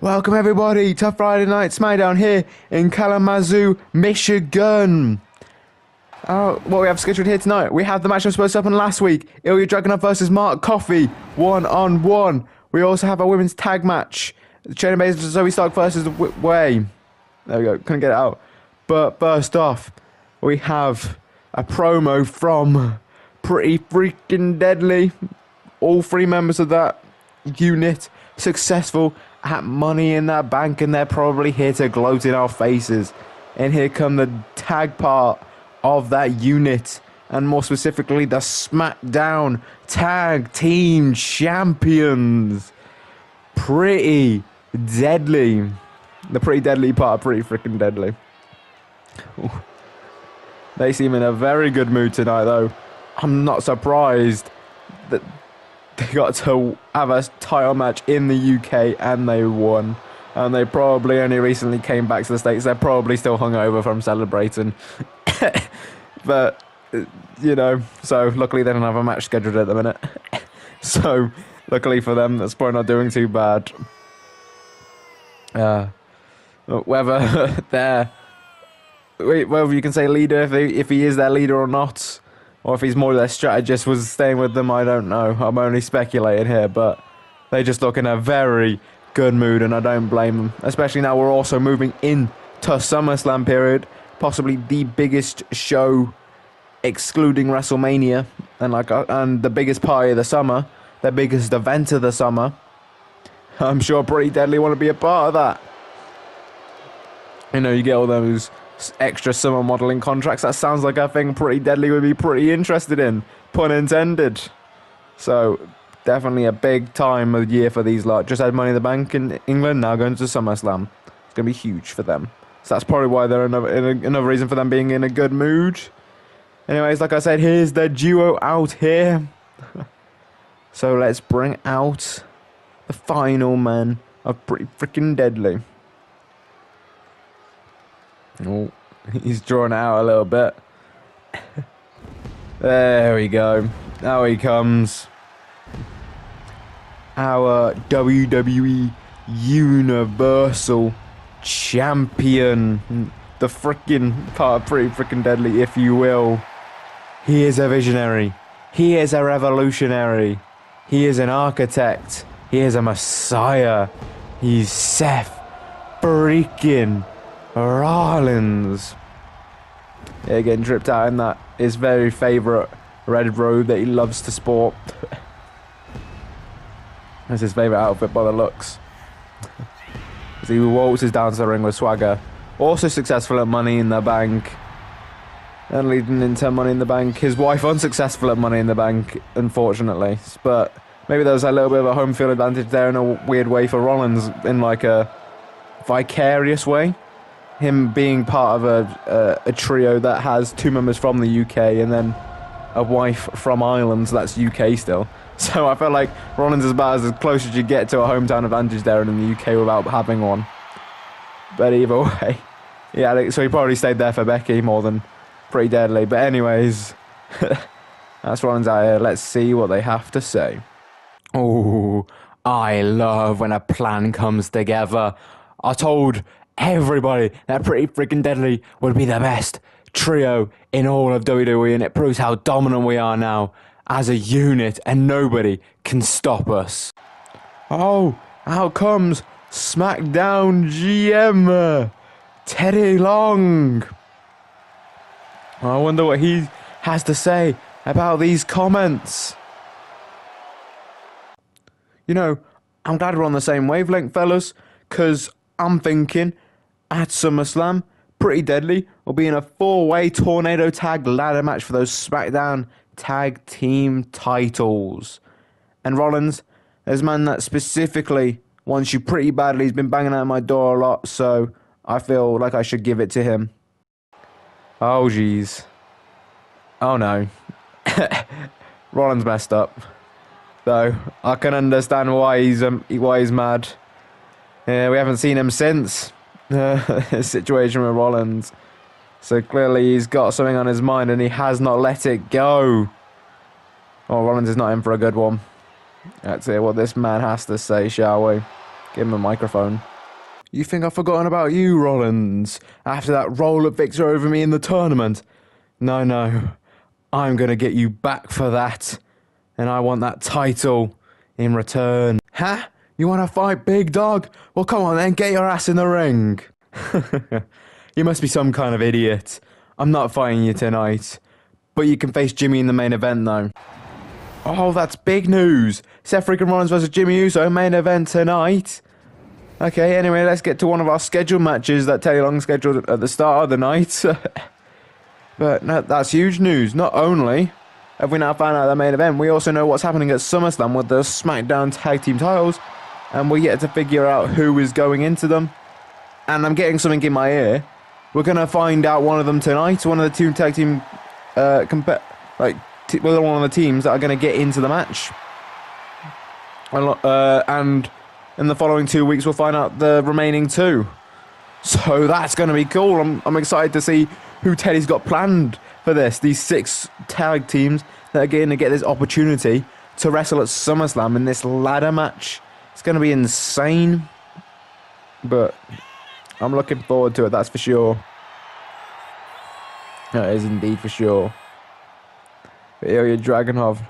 Welcome everybody to Friday Night SmackDown here in Kalamazoo, Michigan. Uh, what we have scheduled here tonight, we have the match that was supposed to happen last week. Ilja Dragunov versus Mark Coffey, one on one. We also have a women's tag match. Shayna Baszler versus Zoey Stark versus w- Way. There we go, couldn't get it out. But first off, we have a promo from Pretty Freaking Deadly. All three members of that unit successful at Money in that Bank, and they're probably here to gloat in our faces. And here come the tag part of that unit, and more specifically, the SmackDown Tag Team Champions. Pretty deadly. The pretty deadly part, pretty freaking deadly. They seem in a very good mood tonight, though. I'm not surprised that they got to have a title match in the UK and they won. And they probably only recently came back to the States. They're probably still hungover from celebrating. but, you know, so luckily they don't have a match scheduled at the minute. so, luckily for them, that's probably not doing too bad. Uh, whether they're, whether you can say leader, if, if he is their leader or not, or if he's more their strategist was staying with them, I don't know. I'm only speculating here, but they just look in a very good mood, and I don't blame them. Especially now we're also moving into SummerSlam period, possibly the biggest show, excluding WrestleMania, and like uh, and the biggest party of the summer, the biggest event of the summer. I'm sure Pretty Deadly want to be a part of that. You know, you get all those extra summer modeling contracts. That sounds like a thing Pretty Deadly would be pretty interested in. Pun intended. So, definitely a big time of year for these lot. Just had Money in the Bank in England, now going to SummerSlam. It's going to be huge for them. So that's probably why they're another, another reason for them being in a good mood. Anyways, like I said, here's the duo out here. so let's bring out the final man of Pretty Freaking Deadly. Oh, he's drawn out a little bit. there we go. Now he comes. Our WWE Universal Champion. The freaking part Pretty Freaking Deadly, if you will. He is a visionary. He is a revolutionary. He is an architect. He is a messiah. He's Seth freaking Rollins. Yeah, getting dripped out in that his very favourite red robe that he loves to sport. That's his favourite outfit by the looks. As he waltzes down to the ring with swagger. Also successful at Money in the Bank. And leading into Money in the Bank. His wife unsuccessful at Money in the Bank, unfortunately. But maybe there was a little bit of a home field advantage there in a weird way for Rollins in like a vicarious way him being part of a, a, a trio that has two members from the UK and then a wife from Ireland, so that's UK still. So I felt like Rollins is about as close as you get to a hometown advantage there in the UK without having one. But either way, yeah. So he probably stayed there for Becky more than pretty deadly. But anyways, that's Rollins out here. Let's see what they have to say. Oh, I love when a plan comes together. I told everybody that Pretty Freaking Deadly would be the best trio in all of WWE, and it proves how dominant we are now as a unit, and nobody can stop us. Oh, out comes SmackDown GM Teddy Long. I wonder what he has to say about these comments. You know, I'm glad we're on the same wavelength, fellas, because I'm thinking at SummerSlam, pretty deadly, will be in a four way tornado tag ladder match for those SmackDown tag team titles. And Rollins, there's a man that specifically wants you pretty badly. He's been banging at my door a lot, so I feel like I should give it to him. Oh, jeez. Oh, no. Rollins messed up. Though, I can understand why he's, um, why he's mad. Yeah, we haven't seen him since uh, situation with Rollins. So clearly he's got something on his mind and he has not let it go. Oh, Rollins is not in for a good one. Let's hear what this man has to say, shall we? Give him a microphone. You think I've forgotten about you, Rollins? After that roll-up victory over me in the tournament? No, no. I'm going to get you back for that. And I want that title in return. Huh? You want to fight, big dog? Well, come on then, get your ass in the ring. you must be some kind of idiot. I'm not fighting you tonight. But you can face Jimmy in the main event, though. Oh, that's big news. Seth freaking Rollins versus Jimmy Uso, main event tonight. Okay, anyway, let's get to one of our scheduled matches that Teddy Long scheduled at the start of the night. but no, that's huge news. Not only have we now found out the main event, we also know what's happening at SummerSlam with the SmackDown Tag Team titles, and we're yet to figure out who is going into them. And I'm getting something in my ear. We're gonna find out one of them tonight. One of the two tag team, uh, comp- like t- one of the teams that are gonna get into the match. Uh, and in the following two weeks, we'll find out the remaining two. So that's going to be cool. I'm, I'm excited to see who Teddy's got planned for this. These six tag teams that are going to get this opportunity to wrestle at SummerSlam in this ladder match. It's going to be insane. But I'm looking forward to it, that's for sure. That is indeed for sure. But Ilja Dragunov.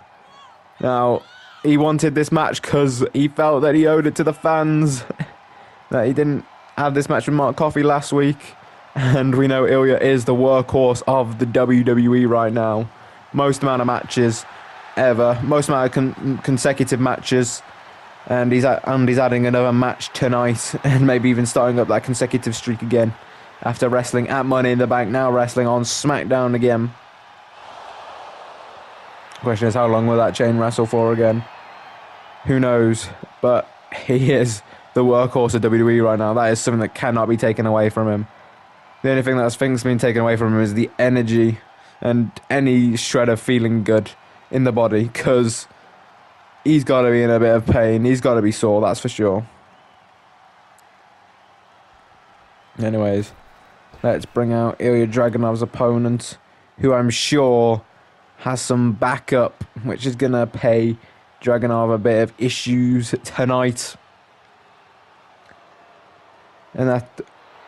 Now, he wanted this match because he felt that he owed it to the fans. that he didn't have this match with Mark Coffey last week. And we know Ilja is the workhorse of the WWE right now. Most amount of matches ever, most amount of con- consecutive matches. And he's, at, and he's adding another match tonight and maybe even starting up that consecutive streak again. After wrestling at Money in the Bank, now wrestling on SmackDown again. Question is, how long will that chain wrestle for again? Who knows? But he is the workhorse of WWE right now. That is something that cannot be taken away from him. The only thing that's things being taken away from him is the energy and any shred of feeling good in the body because he's got to be in a bit of pain. He's got to be sore, that's for sure. Anyways, let's bring out Ilja Dragunov's opponent, who I'm sure has some backup, which is going to pay Dragunov a bit of issues tonight. And that,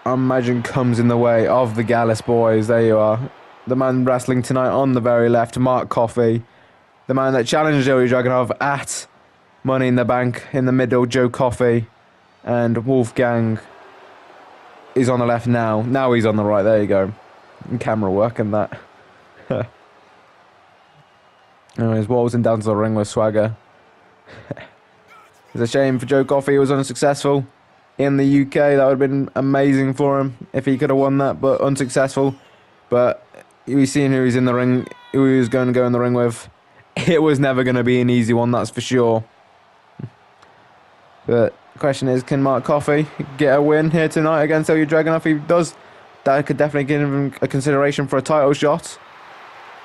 I imagine, comes in the way of the Gallus boys. There you are. The man wrestling tonight on the very left, Mark Coffey. The man that challenged Joey Dragunov at Money in the Bank in the middle, Joe Coffey. And Wolfgang is on the left now. Now he's on the right. There you go. Camera work and that. Anyways, Walton down to the ring with Swagger. it's a shame for Joe Coffey. He was unsuccessful in the UK. That would have been amazing for him if he could have won that, but unsuccessful. But we've seen who he's in the ring, who he was going to go in the ring with. It was never going to be an easy one, that's for sure. But the question is, can Mark Coffey get a win here tonight against Ilja Dragunov? If he does, that could definitely give him a consideration for a title shot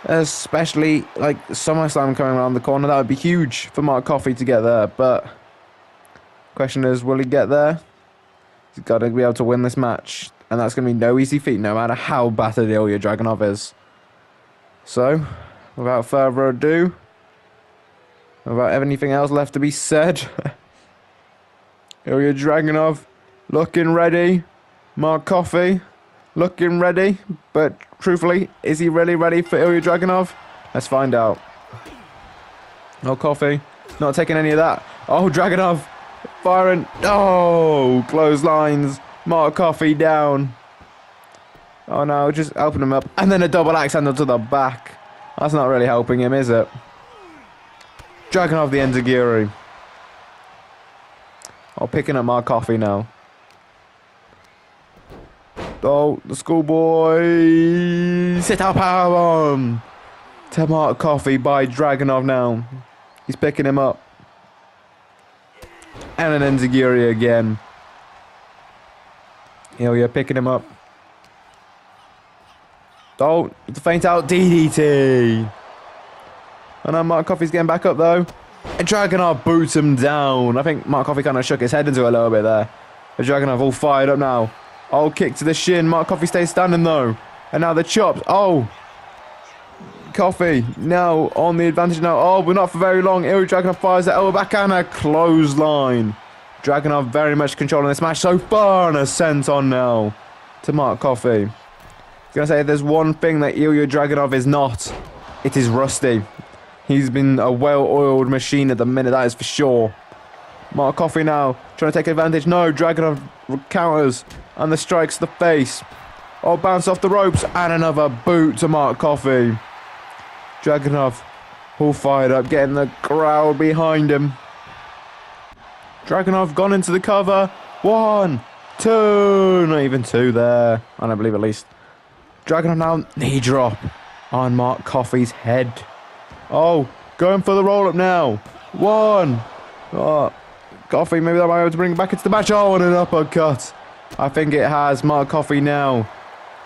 especially like SummerSlam coming around the corner. That would be huge for Mark Coffey to get there. But question is, will he get there? He's got to be able to win this match, and that's going to be no easy feat, no matter how battered Ilja Dragunov is. So, without further ado, without anything else left to be said, Ilja Dragunov looking ready. Mark Coffey looking ready, but truthfully, is he really ready for Ilja Dragunov? Let's find out. No Coffey, not taking any of that. Oh, Dragunov, firing. Oh, close lines. Mark Coffey down. Oh no, just helping him up. And then a double axe handle to the back. That's not really helping him, is it? Dragunov the Enzuigiri. Oh, picking up Mark Coffey now. Oh, the schoolboy sit up powerbomb. Mark Coffey by Dragunov now. He's picking him up. And an Enzuigiri again. Here we are picking him up. Oh, the faint out DDT. And now Mark Coffey's getting back up though. And Dragunov boots him down. I think Mark Coffey kind of shook his head into a little bit there. But Dragunov all fired up now. Oh, kick to the shin. Mark Coffey stays standing though. And now the chops. Oh. Coffey now on the advantage now. Oh, but not for very long. Ilja Dragunov fires the elbow back and a clothesline. Dragunov very much controlling this match so far and a senton now to Mark Coffey. Gonna say there's one thing that Ilja Dragunov is not. It is rusty. He's been a well-oiled machine at the minute, that is for sure. Mark Coffey now trying to take advantage. No, Dragunov counters and the strikes the face. Oh, bounce off the ropes and another boot to Mark Coffey. Dragunov all fired up, getting the crowd behind him. Dragunov gone into the cover. One, two, not even two there. I don't believe at least. Dragunov now knee drop on Mark Coffey's head. Oh, going for the roll up now. One. Oh, Coffey, maybe that might be able to bring it back into the match. Oh, and an uppercut. I think it has Mark Coffey now.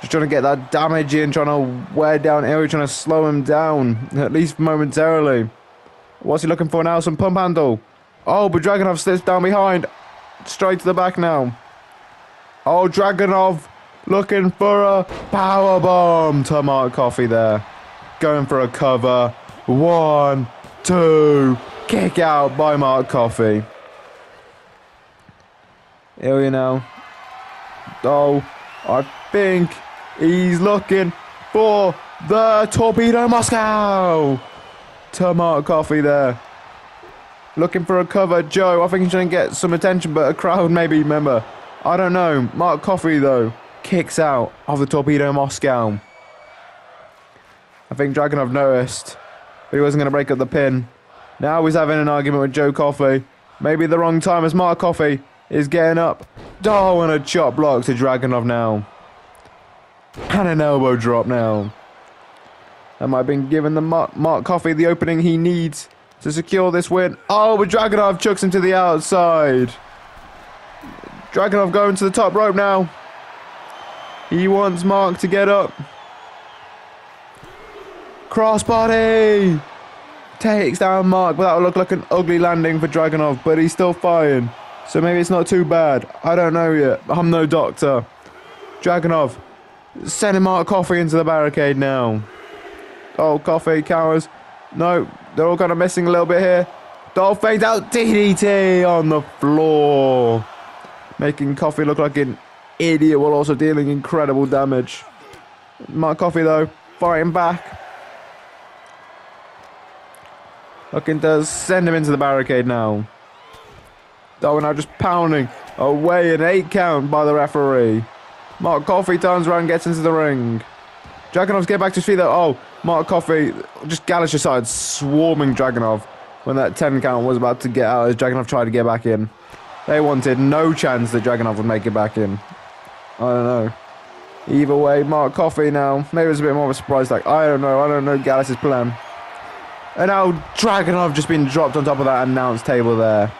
Just trying to get that damage in, trying to wear down Ilja, trying to slow him down, at least momentarily. What's he looking for now? Some pump handle. Oh, but Dragunov slips down behind. Straight to the back now. Oh, Dragunov looking for a power bomb to Mark Coffey there. Going for a cover. One, two, kick out by Mark Coffey. Ilja now. Oh, I think he's looking for the Torpedo Moscow to Mark Coffey there. Looking for a cover. Joe, I think he's trying to get some attention, but a crowd maybe, remember. I don't know. Mark Coffey, though, kicks out of the Torpedo Moscow. I think Dragunov noticed, but he wasn't going to break up the pin. Now he's having an argument with Joe Coffey. Maybe the wrong time as Mark Coffey is getting up. Oh, and a chop block to Dragunov now. And an elbow drop now. Might have been giving the Mark, Mark Coffey the opening he needs to secure this win. Oh, but Dragunov chucks him to the outside. Dragunov going to the top rope now. He wants Mark to get up. Crossbody! Takes down Mark, but that will look like an ugly landing for Dragunov, but he's still fine. So maybe it's not too bad. I don't know yet. I'm no doctor. Dragunov sending Mark Coffey into the barricade now. Oh, Coffey cowers. No, they're all kind of missing a little bit here. Dolph fades out DDT on the floor. Making Coffey look like an idiot while also dealing incredible damage. Mark Coffey, though, fighting back. Looking to uh, send him into the barricade now. Darwin now just pounding away an eight count by the referee. Mark Coffey turns around gets into the ring. Dragunov's get back to his feet though. Oh, Mark Coffey just Gallagher side swarming Dragunov when that 10 count was about to get out as Dragunov tried to get back in. They wanted no chance that Dragunov would make it back in. I don't know. Either way, Mark Coffey now. Maybe it was a bit more of a surprise. Like, I don't know. I don't know Gallus' plan. And now Dragunov just been dropped on top of that announce table there.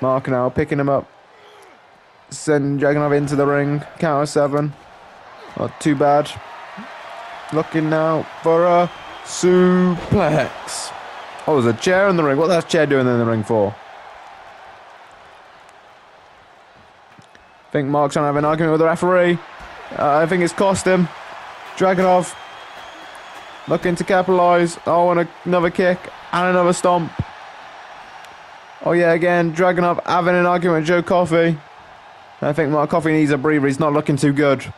Mark now picking him up. Send Dragunov into the ring. Counter seven. Not too bad. Looking now for a suplex. Oh, there's a chair in the ring. What's that chair doing in the ring for? I think Mark's trying to have an argument with the referee. Uh, I think it's cost him. Dragunov looking to capitalise. Oh, and another kick and another stomp. Oh yeah, again, Dragunov having an argument with Joe Coffey. I think Mark Coffey needs a breather. He's not looking too good.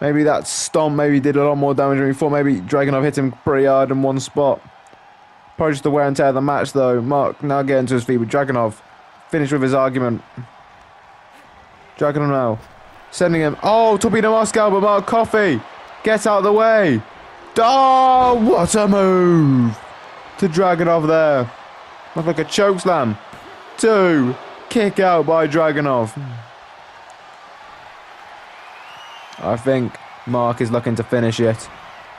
Maybe that stomp maybe did a lot more damage than before. Maybe Dragunov hit him pretty hard in one spot. Probably just the wear and tear of the match though. Mark now getting to his feet with Dragunov. Finished with his argument. Dragunov now. Sending him. Oh, Torpedo Moscow, but Mark Coffey. Get out of the way. Oh, what a move. To Dragunov there. Look like a choke slam. Two. Kick out by Dragunov. I think Mark is looking to finish it.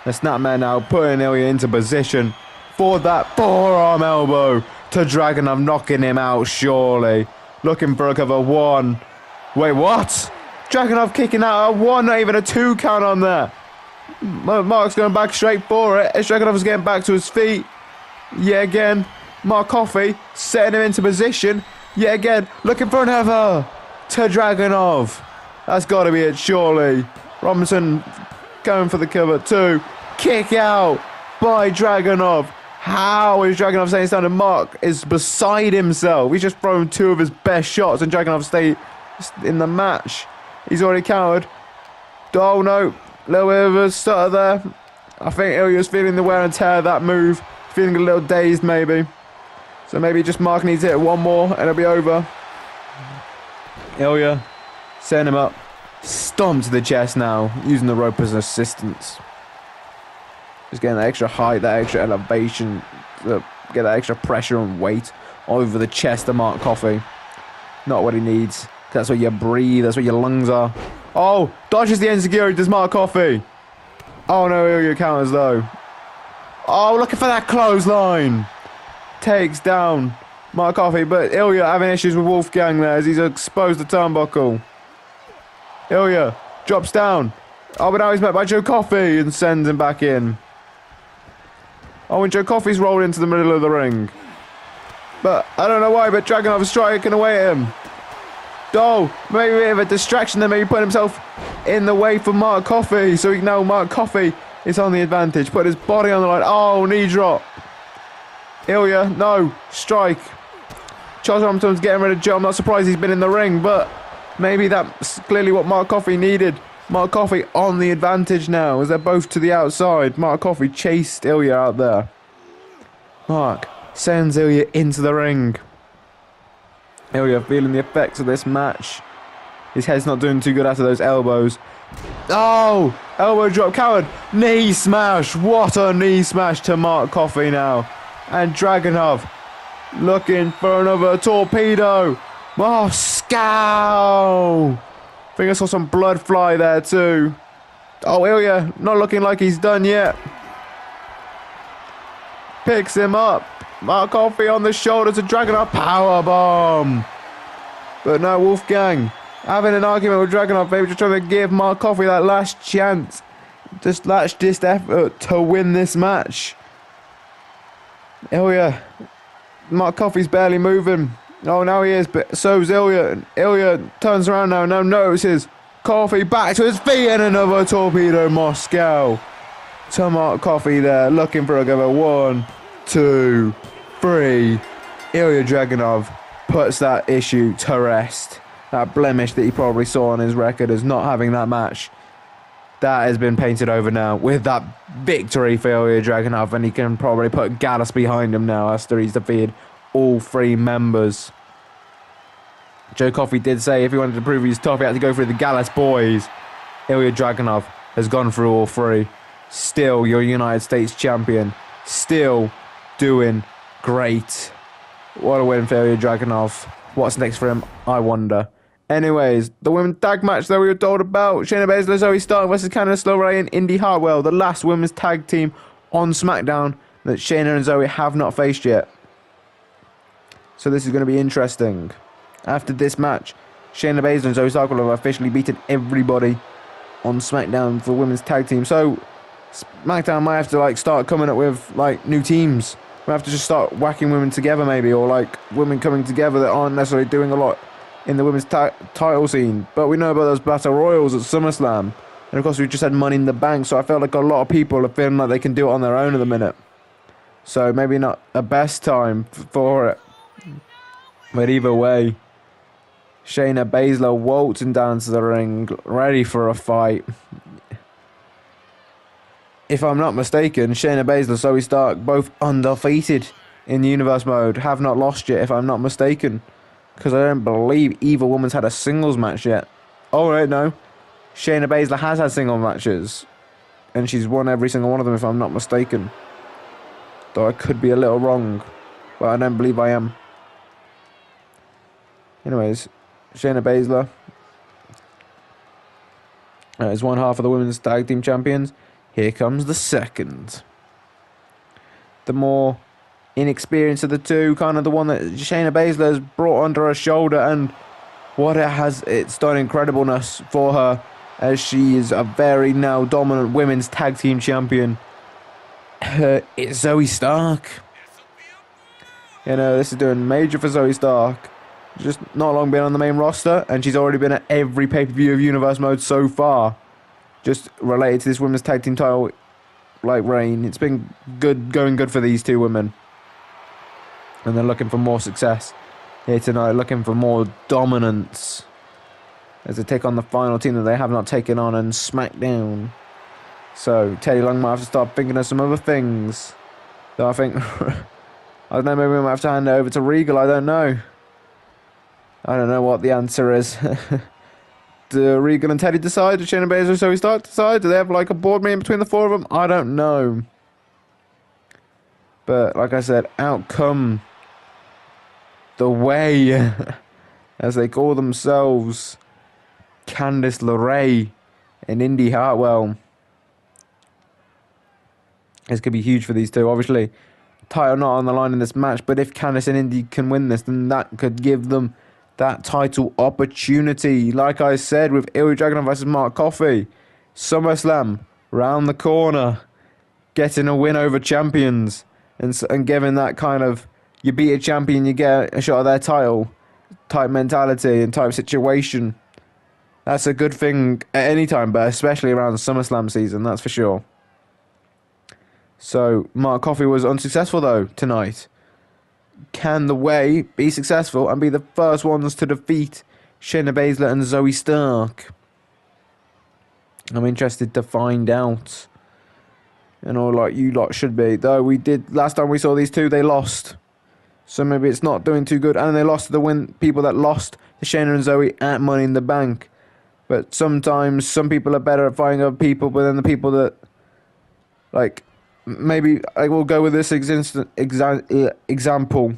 The Snapman now putting Ilja into position for that forearm elbow to Dragunov, knocking him out surely. Looking for a cover one. Wait, what? Dragunov kicking out a one, not even a two count on there. Mark's going back straight for it. Dragunov is getting back to his feet. Yet again, Mark Coffey setting him into position. Yet again, looking for another to Dragunov. That's got to be it, surely. Robinson going for the cover too. Kick out by Dragunov. How is staying standing? Mark is beside himself. He's just thrown two of his best shots, and Dragunov stayed in the match. He's already countered. Oh no, little bit of a stutter there. I think Ilja's feeling the wear and tear of that move. Feeling a little dazed maybe. So maybe just Mark needs it one more and it'll be over. Ilja, send him up. Stomp to the chest now, using the rope as assistance. Just getting that extra height, that extra elevation, to get that extra pressure and weight over the chest of Mark Coffey. Not what he needs. That's what you breathe, that's what your lungs are. Oh, dodges the Enzuigiri, does Mark Coffey. Oh no, Ilja counters though. Oh, looking for that clothesline. Takes down Mark Coffey, but Ilja having issues with Wolfgang there as he's exposed the turnbuckle. Ilja drops down. Oh, but now he's met by Joe Coffey and sends him back in. Oh, and Joe Coffey's rolled into the middle of the ring. But I don't know why, but Dragunov is striking away at him. Oh, maybe a bit of a distraction there. Maybe put himself in the way for Mark Coffey. So we know Mark Coffey is on the advantage. Put his body on the line. Oh, knee drop. Ilja, no. Strike. Charles Armstrong's getting rid of Joe. I'm not surprised he's been in the ring, but maybe that's clearly what Mark Coffey needed. Mark Coffey on the advantage now as they're both to the outside. Mark Coffey chased Ilja out there. Mark sends Ilja into the ring. Ilja feeling the effects of this match. His head's not doing too good after those elbows. Oh! Elbow drop, coward. Knee smash. What a knee smash to Mark Coffey now. And Dragunov looking for another torpedo. Oh, Moscow! I think I saw some blood fly there too. Oh, Ilja, not looking like he's done yet. Picks him up. Mark Coffey on the shoulders of Dragunov. Power bomb. But no, Wolfgang having an argument with Dragunov, maybe just trying to give Mark Coffey that last chance. Just last ditch effort to win this match. Ilja. Mark Coffey's barely moving. Oh, now he is, but so's Ilja. Ilja turns around now, now notices Coffey back to his feet and another torpedo Moscow. To Mark Coffey there, looking for a go. One, two, three. Ilja Dragunov puts that issue to rest. That blemish that he probably saw on his record as not having that match. That has been painted over now with that victory for Ilja Dragunov, and he can probably put Gallus behind him now after he's defeated all three members. Joe Coffey did say if he wanted to prove he's tough, he had to go through the Gallus boys. Ilja Dragunov has gone through all three. Still your United States champion. Still doing great. What a win for Ilja Dragunov. What's next for him? I wonder. Anyways, the women's tag match that we were told about Shayna Baszler, Zoey Stark versus Candice LeRae and Indi Hartwell, the last women's tag team on SmackDown that Shayna and Zoey have not faced yet. So this is going to be interesting. After this match, Shayna Baszler and Zoey Stark will have officially beaten everybody on SmackDown for women's tag team. So SmackDown might have to like start coming up with like new teams. We have to just start whacking women together maybe, or like women coming together that aren't necessarily doing a lot in the women's title scene. But we know about those battle royals at SummerSlam, and of course we just had Money in the Bank. So I felt like a lot of people are feeling like they can do it on their own at the minute. So maybe not a best time for it. But either way, Shayna Baszler waltzing down to the ring, ready for a fight. If I'm not mistaken, Shayna Baszler, and Zoey Stark, both undefeated in the universe mode, have not lost yet. If I'm not mistaken, because I don't believe either woman's had a singles match yet. Oh right, no, Shayna Baszler has had single matches, and she's won every single one of them. If I'm not mistaken, though I could be a little wrong, but I don't believe I am. Anyways, Shayna Baszler uh, is one half of the women's tag team champions. Here comes the second. The more inexperienced of the two, kind of the one that Shayna Baszler has brought under her shoulder, and what it has, it's done incredibleness for her as she is a very now dominant women's tag team champion. It's Zoey Stark. You know, this is doing major for Zoey Stark just not long been on the main roster, and she's already been at every pay per view of Universe Mode so far. Just related to this women's tag team title like reign. It's been good, going good for these two women, and they're looking for more success here tonight. Looking for more dominance as they take on the final team that they have not taken on and SmackDown. So Teddy Long might have to start thinking of some other things. Though I think I don't know. Maybe we might have to hand it over to Regal. I don't know. I don't know what the answer is. Do uh, Regal and Teddy decide? Do Shayna Baszler Zoey Stark decide? Do they have like a board meeting between the four of them? I don't know. But like I said, out come the way, as they call themselves, Candice LeRae and Indi Hartwell. This could be huge for these two. Obviously, title not on the line in this match, but if Candice and Indi can win this, then that could give them that title opportunity. Like I said, with Ilja Dragunov versus Mark Coffey, SummerSlam round the corner, getting a win over champions, and and giving that kind of you beat a champion, you get a shot of their title type mentality and type situation. That's a good thing at any time, but especially around SummerSlam season, that's for sure. So Mark Coffey was unsuccessful though tonight. Can the Way be successful and be the first ones to defeat Shayna Baszler and Zoey Stark? I'm interested to find out. And all like you lot should be. Though we did last time we saw these two, they lost. So maybe it's not doing too good. And they lost to the win people that lost to Shayna and Zoey at Money in the Bank. But sometimes some people are better at fighting other people, but then the people that like maybe I will go with this exa- exa- eh, example.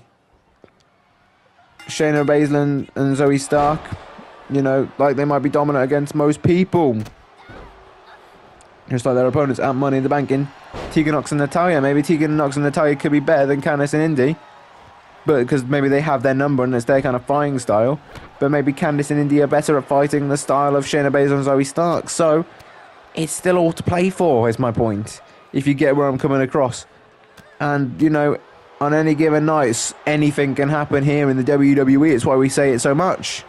Shayna Baszler and Zoey Stark, you know, like they might be dominant against most people. Just like their opponents at Money in the Bank in Tegan Nox and Natalya. Maybe Tegan Nox and Natalya could be better than Candice and Indi. But because maybe they have their number and it's their kind of fighting style. But maybe Candice and Indi are better at fighting the style of Shayna Baszler and Zoey Stark. So it's still all to play for, is my point if you get where I'm coming across. And, you know, on any given night, anything can happen here in the WWE. It's why we say it so much.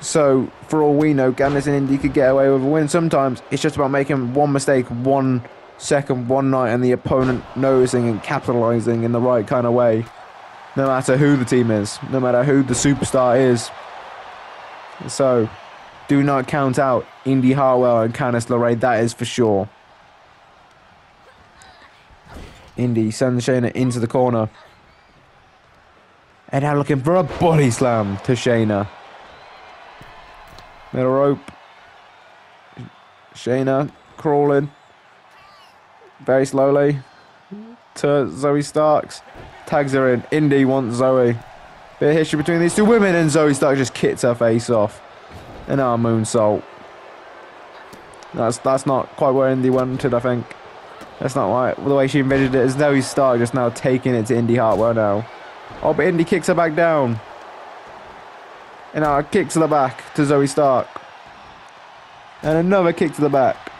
So, for all we know, Candice and Indi could get away with a win. Sometimes it's just about making one mistake, one second, one night, and the opponent noticing and capitalizing in the right kind of way. No matter who the team is, no matter who the superstar is. So, do not count out Indi Hartwell and Candice LeRae, that is for sure. Indi sends Shayna into the corner. And now looking for a body slam to Shayna. Middle rope. Shayna crawling. Very slowly. To Zoey Starks. Tags her in. Indi wants Zoey. Bit of history between these two women and Zoey Starks just kicks her face off. And our moonsault. That's that's not quite where Indi wanted, I think. That's not right. The way she envisioned it is Zoey Stark just now taking it to Indi Hartwell now. Oh, but Indi kicks her back down. And now a kick to the back to Zoey Stark. And another kick to the back.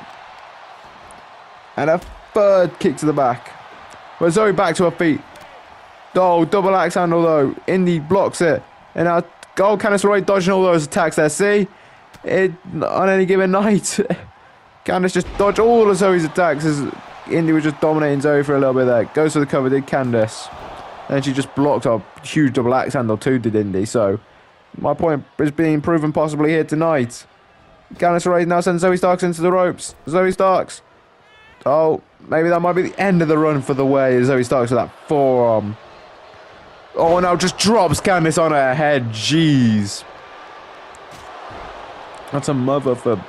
And a third kick to the back. But Zoey back to her feet. Oh, double axe handle though. Indi blocks it. And now, oh, Candice LeRae dodging all those attacks there. See? It, on any given night, Candice just dodged all of Zoey's attacks Indi was just dominating Zoey for a little bit there. Goes for the cover, did Candice. And she just blocked a huge double axe handle too, did Indi. So, my point is being proven possibly here tonight. Candice LeRae now sends Zoey Starks into the ropes. Zoey Starks. Oh, maybe that might be the end of the run for the way. Zoey Starks with that forearm. Oh, now just drops Candice on her head. Jeez. That's a mother for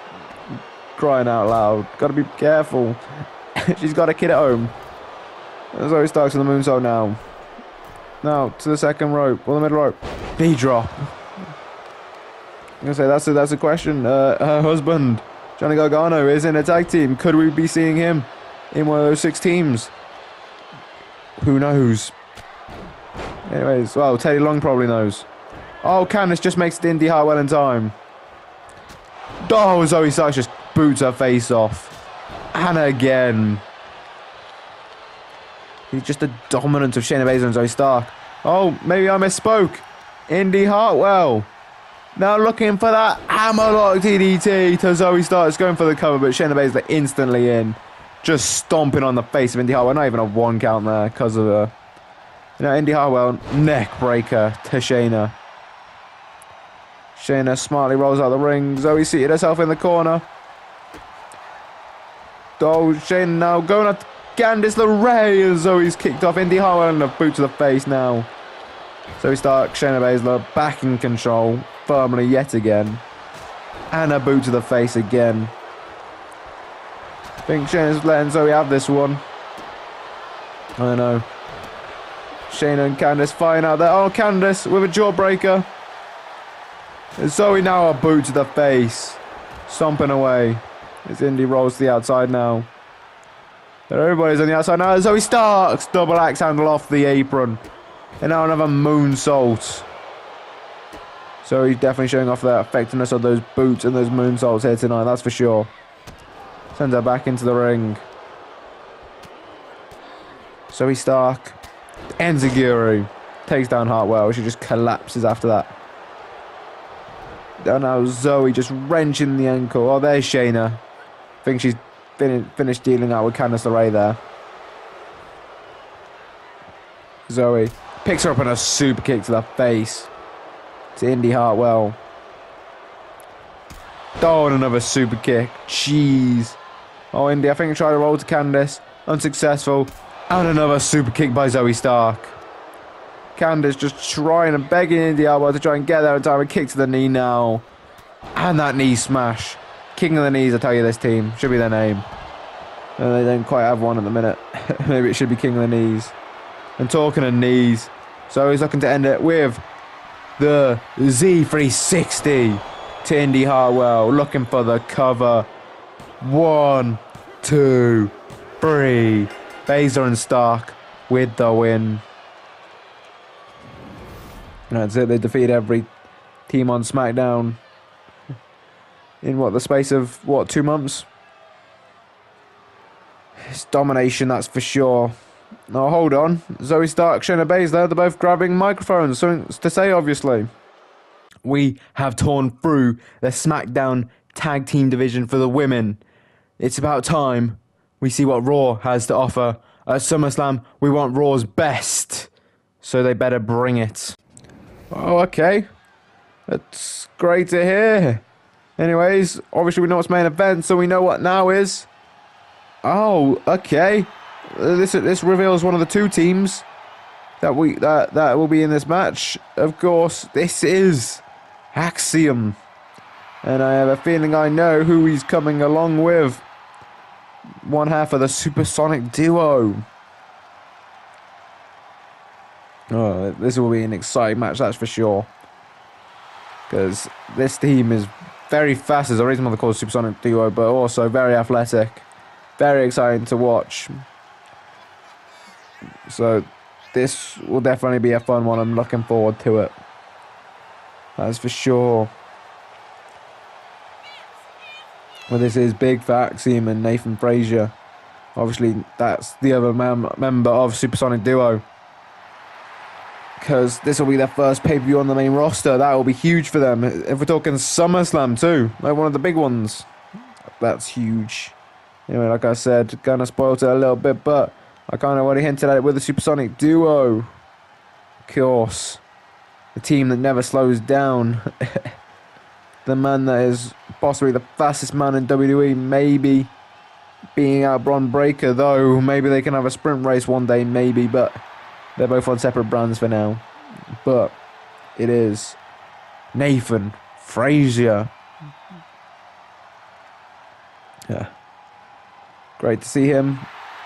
crying out loud. Gotta be careful. She's got a kid at home. Zoey Starks in the moonsault now. Now to the second rope, or the middle rope. B drop. I'm gonna say that's a, that's a question. Uh, her husband, Johnny Gargano, is in a tag team. Could we be seeing him in one of those six teams? Who knows? Anyways, well, Teddy Long probably knows. Oh, Candice just makes it Indi Hartwell in time. Oh, Zoey Starks just boots her face off. And again. He's just a dominant of Shayna Baszler and Zoey Stark. Oh, maybe I misspoke. Indi Hartwell. Now looking for that hammerlock DDT to Zoey Stark. It's going for the cover, but Shayna Baszler instantly in. just stomping on the face of Indi Hartwell. Not even a one count there because of you know, Indi Hartwell neck breaker to Shayna. Shayna smartly rolls out the ring. Zoey seated herself in the corner. Oh, Shayna now going at Candice LeRae as Zoey's kicked off Indi Hartwell and a boot to the face now. Zoey Stark, Shayna Baszler back in control firmly yet again. And a boot to the face again. I think Shayna's letting Zoey have this one. I don't know. Shayna and Candice fighting out there. Oh, Candice with a jawbreaker. And Zoey now a boot to the face. Stomping away. As Indi rolls to the outside now. Everybody's on the outside now. Zoey Starks double axe handle off the apron. And now another moonsault. So he's definitely showing off the effectiveness of those boots and those moonsaults here tonight, that's for sure. Sends her back into the ring. Zoey Stark. Enziguri. Takes down Hartwell. She just collapses after that. Oh now Zoey just wrenching the ankle. Oh, there's Shayna. I think she's fin finished dealing out with Candice LeRae there. Zoey picks her up on a super kick to the face to Indi Hartwell. Oh, and another super kick. Jeez. Oh, Indi, I think I tried to roll to Candice. Unsuccessful. And another super kick by Zoey Stark. Candice just trying and begging Indi Hartwell to try and get there in time. A kick to the knee now. And that knee smash. King of the knees, I tell you, this team. Should be their name. And they don't quite have one at the minute. Maybe it should be King of the Knees. And talking of knees. So he's looking to end it with the Z360 to Indi Hartwell. Looking for the cover. One, two, three. Baszler and Stark with the win. And that's it. They defeat every team on SmackDown in what the space of what two months. It's domination, that's for sure. Now hold on, Zoey Stark, Shayna Baszler, they're both grabbing microphones. Something to say, obviously. We have torn through the SmackDown Tag Team division for the women. It's about time we see what Raw has to offer. At SummerSlam, we want Raw's best, so they better bring it. Oh, okay. That's great to hear. Anyways, obviously we know what's main event, so we know what now is. Oh, okay. This this reveals one of the two teams that we that that will be in this match. Of course, this is Axiom, and I have a feeling I know who he's coming along with. One half of the Supersonic Duo. Oh, this will be an exciting match, that's for sure. Because this team is very fast, as the reason why they call it Supersonic Duo, but also very athletic. Very exciting to watch. So, this will definitely be a fun one. I'm looking forward to it. That's for sure. Well, this is big for Axiom and Nathan Frazer. Obviously, that's the other mem member of Supersonic Duo because this will be their first pay per view on the main roster. That will be huge for them. If we're talking SummerSlam too, like one of the big ones, that's huge. Anyway, like I said, of spoiled it a little bit, but I kind of already hinted at it with the Supersonic Duo. Of course, the team that never slows down. the man that is possibly the fastest man in WWE, maybe being out Bron Breakker, though. Maybe they can have a sprint race one day, maybe, but they're both on separate brands for now. But it is Nathan Frazer. Yeah. Great to see him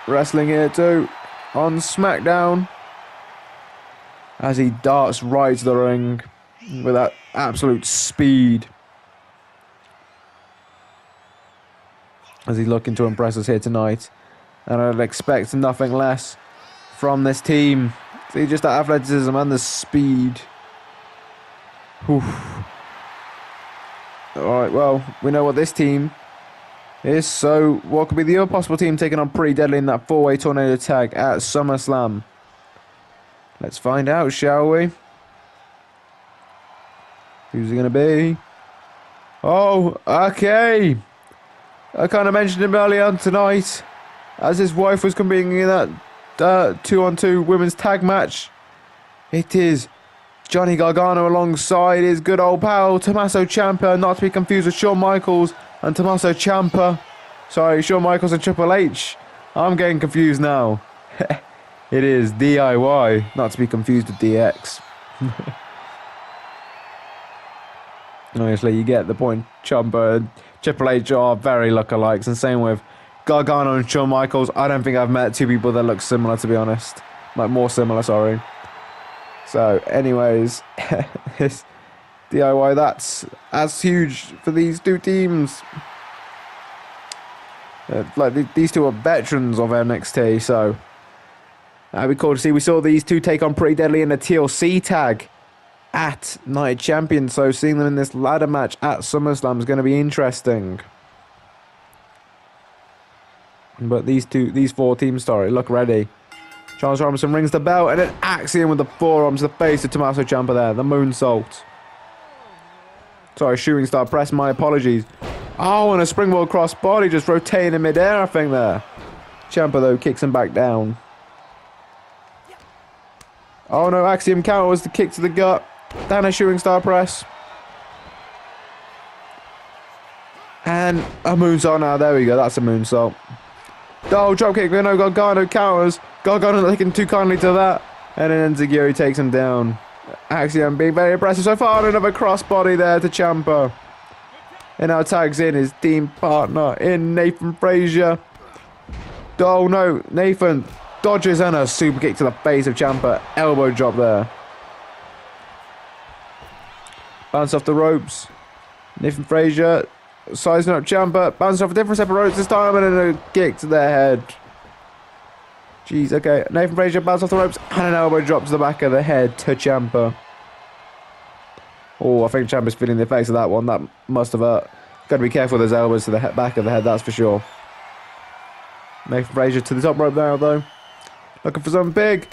wrestling here too on SmackDown as he darts right to the ring with that absolute speed. As he's looking to impress us here tonight. And I'd expect nothing less from this team. See, just the athleticism and the speed. Oof. Alright, well, we know what this team is. So, what could be the other possible team taking on Pretty Deadly in that four-way tornado tag at SummerSlam? Let's find out, shall we? Who's it going to be? Oh, okay. I kind of mentioned him earlier on tonight. as his wife was competing in that uh, two on two women's tag match. It is Johnny Gargano alongside his good old pal Tommaso Ciampa, not to be confused with Shawn Michaels and Tommaso Ciampa. Sorry, Shawn Michaels and Triple H. I'm getting confused now. it is DIY, not to be confused with DX. Obviously, you get the point. Ciampa and Triple H are very lookalikes, and same with Gargano and Shawn Michaels. I don't think I've met two people that look similar, to be honest. Like, more similar, sorry. So, anyways, this DIY, that's, as huge for these two teams. Uh, like, these two are veterans of NXT, so that'd be cool to see. We saw these two take on Pretty Deadly in a TLC tag at Night Champion, so seeing them in this ladder match at SummerSlam is going to be interesting. But these two, these four teams, sorry, look ready. Charles Robinson rings the bell and then Axiom with the forearms to the face of Tommaso Ciampa there. The moonsault. Sorry, shooting star press. My apologies. Oh, and a springboard cross body just rotating in midair, I think, there. Ciampa, though, kicks him back down. Oh, no, Axiom counter was the kick to the gut. Down a shooting star press. And a moonsault now. There we go. That's a moonsault. Oh, dropkick. No, Gargano counters. Gargano not taking too kindly to that. And then Enzuigiri takes him down. Axiom being very impressive so far. Another crossbody there to Ciampa. And now tags in his team partner in Nathan Frazer. Oh no, Nathan dodges and a super kick to the face of Ciampa. Elbow drop there. Bounce off the ropes. Nathan Frazer sizing up Ciampa. Bounce off a different set of ropes this time and a kick to their head. Jeez, okay. Nathan Frazer bounces off the ropes and an elbow drop to the back of the head to Ciampa. Oh, I think Ciampa's feeling the effects of that one. That must have uh, hurt. Got to be careful with those elbows to the back of the head, that's for sure. Nathan Frazer to the top rope now, though. Looking for something big.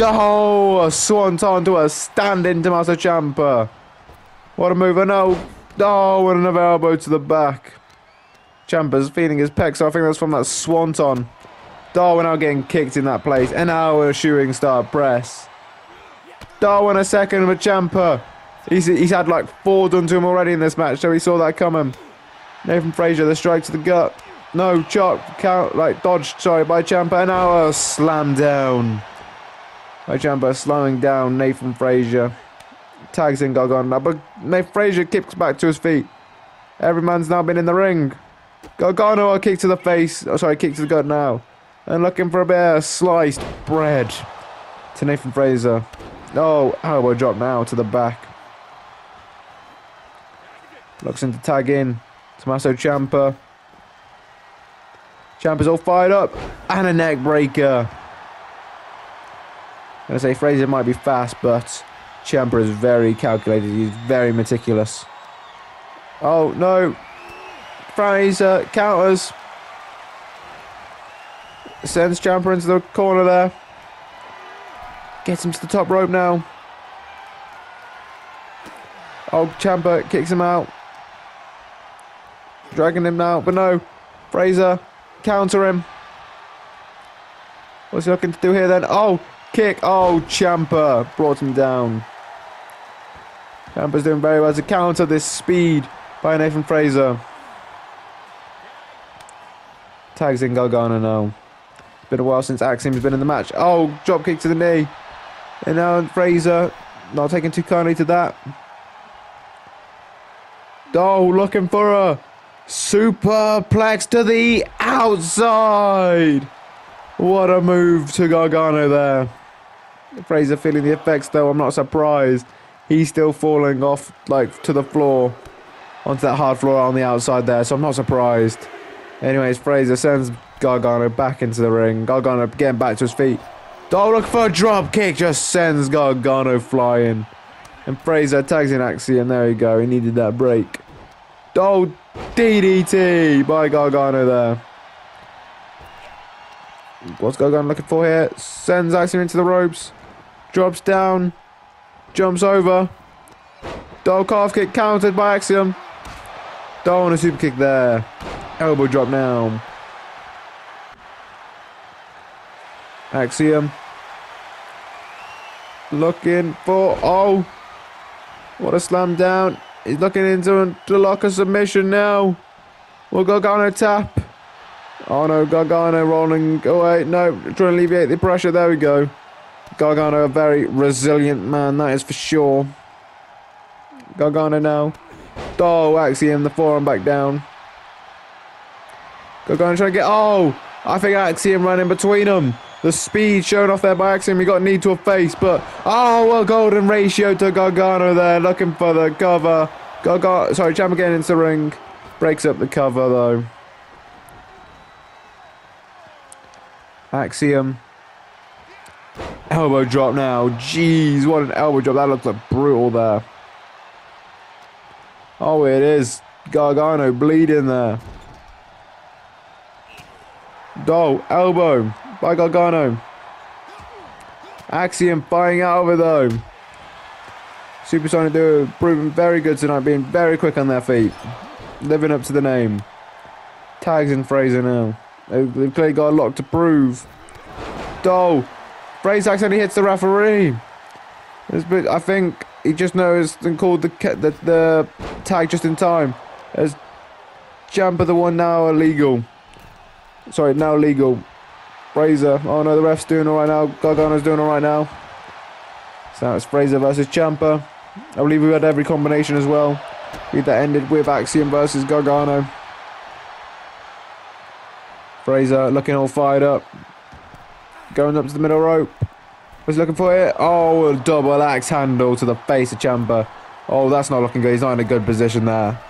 Oh, a swanton to a standing Tommaso Ciampa. What a move. No. Oh, Oh, and another elbow to the back. Ciampa's feeling his pec, so I think that's from that swanton. Darwin now getting kicked in that place. And now a shooting star press. Darwin a second with Ciampa. He's, he's had like four done to him already in this match, so he saw that coming. Nathan Frazer, the strike to the gut. No, chop, count, like dodged, sorry, by Ciampa. And now a slam down. By Ciampa slowing down Nathan Frazer. Tags in Gargano, but Nathan Frazer kicks back to his feet. Every man's now been in the ring. Gargano a kick to the face. Oh, sorry, kick to the gut now. And looking for a bit of sliced bread to Nathan Frazer. Oh, elbow drop now to the back. Looks into tag in. Tommaso Ciampa. Ciampa's all fired up. And a neck breaker. I'm going to say Frazer might be fast, but Ciampa is very calculated. He's very meticulous. Oh, no. Frazer counters. Sends Ciampa into the corner there. Gets him to the top rope now. Oh, Ciampa kicks him out. Dragging him now, but no. Frazer counter him. What's he looking to do here then? Oh, kick. Oh, Ciampa brought him down. Ciampa's doing very well to counter this speed by Nathan Frazer. Tags in Gargano now. It's been a while since Axiom's been in the match. Oh, drop kick to the knee. And now Frazer not taking too kindly to that. Oh, looking for a superplex to the outside. What a move to Gargano there. Frazer feeling the effects though, I'm not surprised. He's still falling off like to the floor. Onto that hard floor on the outside there, so I'm not surprised. Anyways, Frazer sends Gargano back into the ring. Gargano getting back to his feet. Don't look for a drop kick. Just sends Gargano flying. And Frazer tags in Axiom. There you go. He needed that break. Oh, DDT by Gargano there. What's Gargano looking for here? Sends Axiom into the ropes. Drops down. Jumps over. Doll calf kick countered by Axiom. Doll on a super kick there. Elbow drop now. Axiom. Looking for. Oh! What a slam down. He's looking into the lock of submission now. Will Gargano tap? Oh no, Gargano rolling. away. no, trying to alleviate the pressure. There we go. Gargano, a very resilient man, that is for sure. Gargano now. Oh, Axiom, the forearm back down. Gargano trying to get. Oh, I think Axiom ran in between them. The speed shown off there by Axiom. He got knee to a face, but oh, well, golden ratio to Gargano there, looking for the cover. Gargano, sorry, Champ again into the ring. Breaks up the cover though. Axiom. Elbow drop now. Jeez, what an elbow drop. That looks like brutal there. Oh, it is. Gargano bleeding there. Oh, elbow by Gargano. Axiom firing out of it though. Supersonic Duo proving very good tonight, being very quick on their feet. Living up to the name. Tags in Frazer now. They've clearly got a lot to prove. Oh, Frazer accidentally hits the referee. I think he just knows and called the, the, the tag just in time. As Ciampa the one now illegal. Sorry, now legal. Frazer. Oh no, the ref's doing alright now. Gargano's doing alright now. So it's Frazer versus Ciampa. I believe we had every combination as well. We that ended with Axiom versus Gargano. Frazer looking all fired up. Going up to the middle rope. Was looking for it. Oh, a double axe handle to the face of Ciampa. Oh, that's not looking good. He's not in a good position there.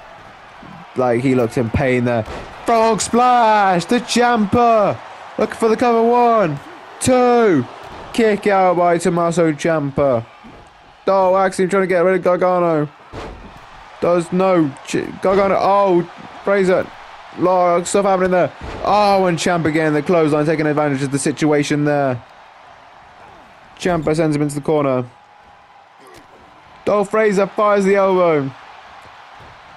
Like, he looks in pain there. Frog splash to Ciampa. Looking for the cover. One, two. Kick out by Tommaso Ciampa. Oh, actually trying to get rid of Gargano. Does no. Gargano. Oh, Frazer. Of stuff happening there. Oh, and Ciampa again. The clothesline taking advantage of the situation there. Ciampa sends him into the corner. Dolph Frazer fires the elbow.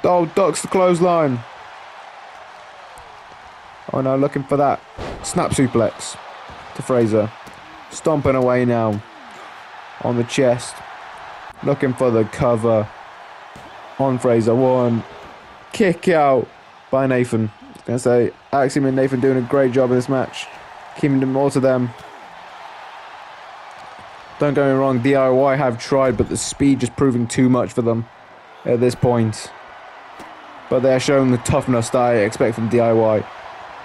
Dolph ducks the clothesline. Oh no, looking for that snap suplex to Frazer. Stomping away now on the chest. Looking for the cover on Frazer. One kick out by Nathan. I was going to say, Axiom and Nathan doing a great job in this match. Keeping them all to them. Don't get me wrong, DIY have tried, but the speed just proving too much for them at this point. But they're showing the toughness that I expect from DIY.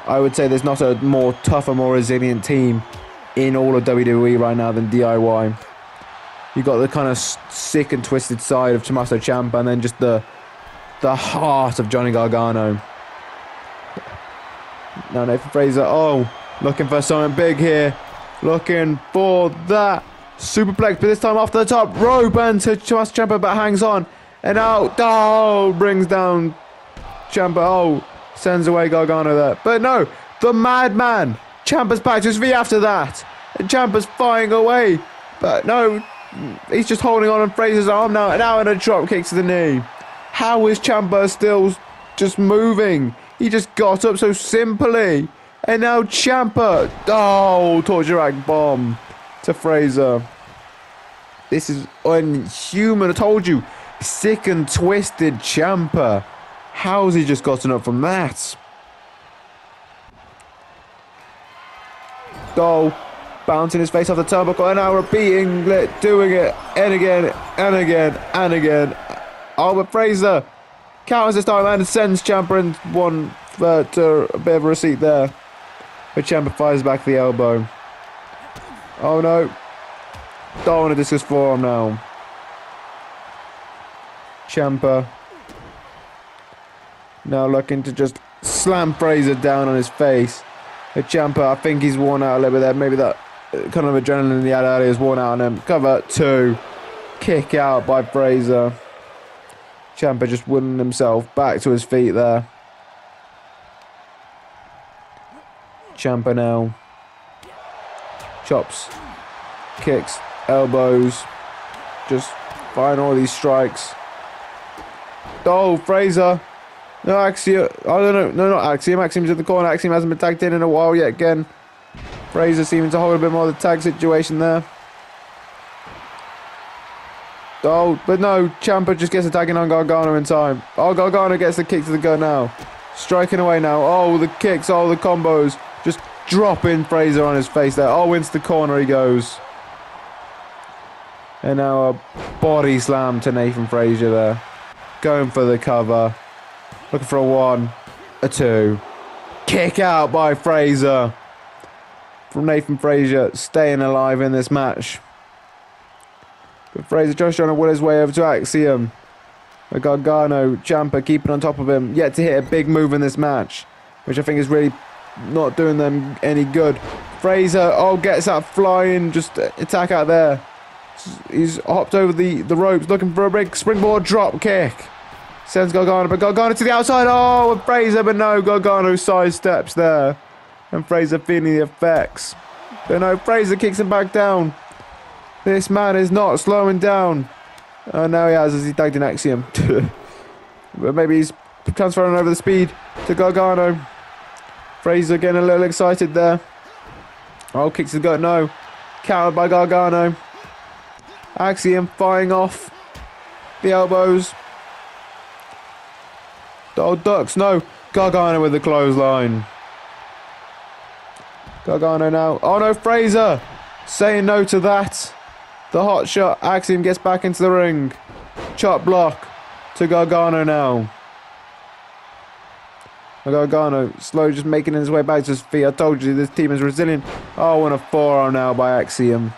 I would say there's not a more tougher, more resilient team in all of WWE right now than DIY. You've got the kind of sick and twisted side of Tommaso Ciampa and then just the the heart of Johnny Gargano. Now Nathan Frazer. oh, looking for something big here. Looking for that Superplex, but this time off the top rope and to Tommaso Ciampa, but hangs on. And out. Oh, brings down Ciampa. Oh, sends away Gargano there. But no, the madman. Ciampa's back to his feet after that. And Ciampa's flying away. But no, he's just holding on on Frazer's arm now. And now in a drop kick to the knee. How is Ciampa still just moving? He just got up so simply. And now Ciampa. Oh, torture bomb to Frazer. This is unhuman. I told you. Sick and twisted Ciampa. How's he just gotten up from that? Oh, bouncing his face off the turnbuckle and now repeating it, doing it, and again, and again, and again. Albert Frazer counters this time and sends Ciampa in one for, to a bit of a receipt there. But Ciampa fires back the elbow. Oh no. Don't want to discuss forearm now. Ciampa. Now looking to just slam Frazer down on his face. But Ciampa, I think he's worn out a little bit there. Maybe that uh, kind of adrenaline he had earlier is worn out on him. Cover two. Kick out by Frazer. Ciampa just winning himself back to his feet there. Ciampa now. Chops. Kicks. Elbows. Just firing all these strikes. Oh, Frazer. No, Axiom. I don't know. No, not Axiom. Axiom's in the corner. Axiom hasn't been tagged in in a while yet again. Frazer seeming to hold a bit more of the tag situation there. Oh, but no, Ciampa just gets attacking on Gargano in time. Oh, Gargano gets the kick to the gut now. Striking away now. Oh, the kicks, oh, the combos. Just dropping Frazer on his face there. Oh, into the corner he goes. And now a body slam to Nathan Frazer there. Going for the cover. Looking for a one, a two. Kick out by Frazer. From Nathan Frazer, staying alive in this match. But Frazer just trying to win his way over to Axiom. But Gargano, Ciampa keeping on top of him. Yet to hit a big move in this match. Which I think is really not doing them any good. Frazer, oh, gets that flying, just attack out there. He's hopped over the, the ropes looking for a big springboard drop kick. Sends Gargano, but Gargano to the outside. Oh, and Frazer, but no, Gargano sidesteps there. And Frazer feeling the effects. But no, Frazer kicks him back down. This man is not slowing down. Oh, now he has as he tagged in Axiom. but maybe he's transferring over the speed to Gargano. Frazer getting a little excited there. Oh, kicks the gut, no. Countered by Gargano. Axiom firing off the elbows. Oh, ducks, no. Gargano with the clothesline. Gargano now. Oh no, Frazer! Saying no to that. The hot shot. Axiom gets back into the ring. Chop block to Gargano now. Gargano slow just making his way back to his feet. I told you this team is resilient. Oh, and a forearm now by Axiom.